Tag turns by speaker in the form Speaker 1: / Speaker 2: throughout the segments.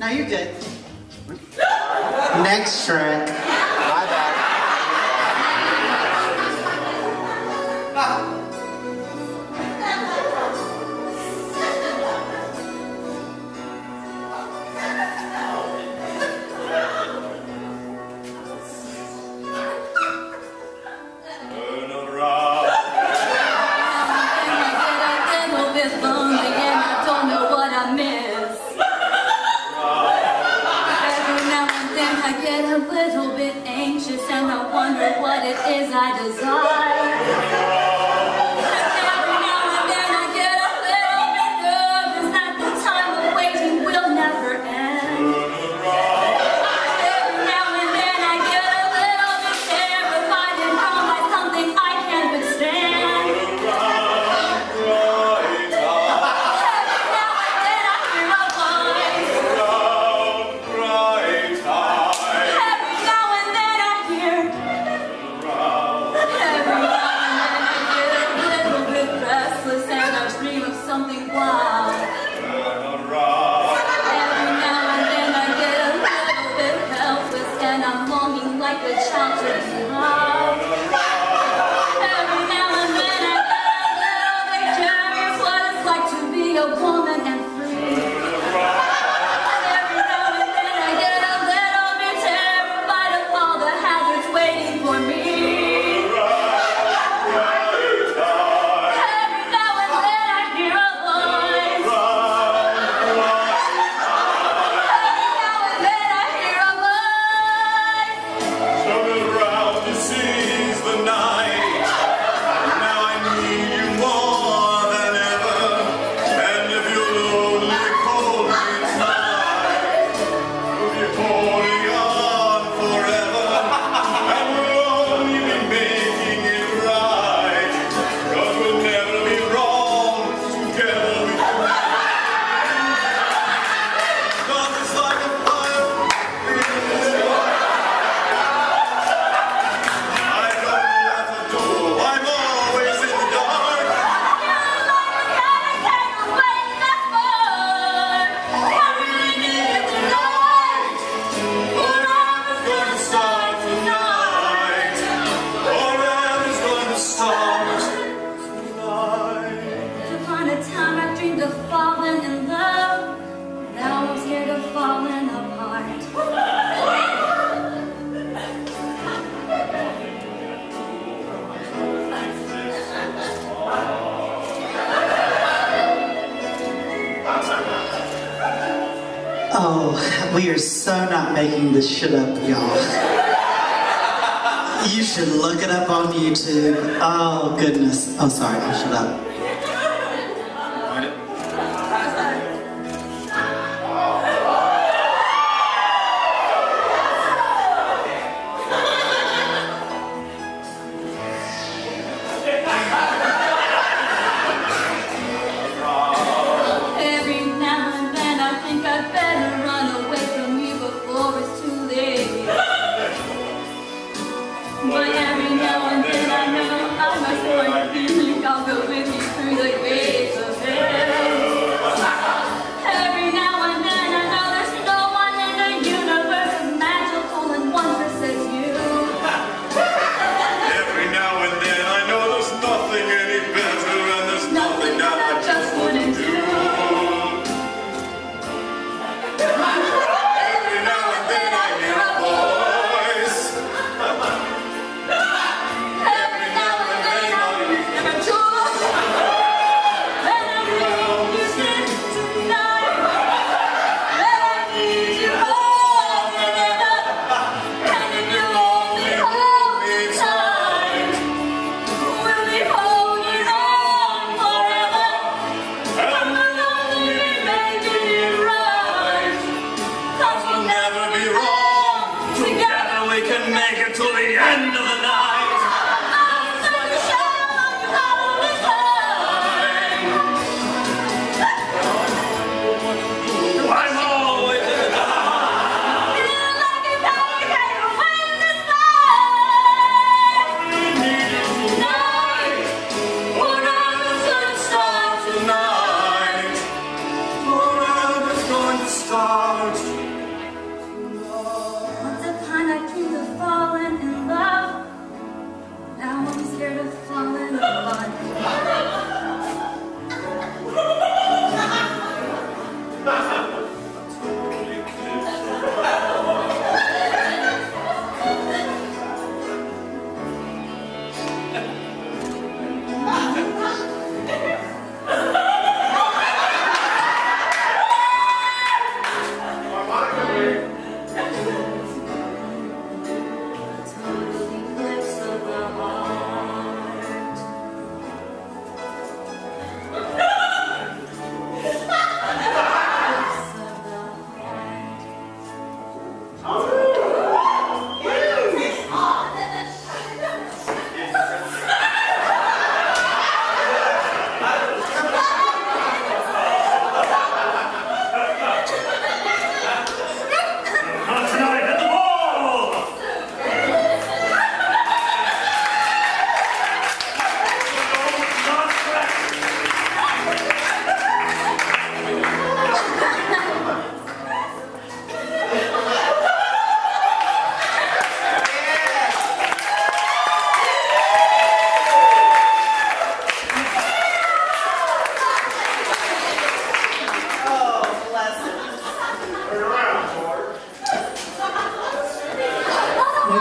Speaker 1: Now you're good. Next
Speaker 2: track. and I wonder what it is I desire.
Speaker 1: Oh, we are so not making this shit up, y'all. you should look it up on YouTube. Oh, goodness. Oh, sorry, I shut up.
Speaker 2: Miami now and then I know I must want
Speaker 3: to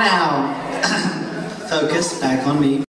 Speaker 1: Now, focus back on me.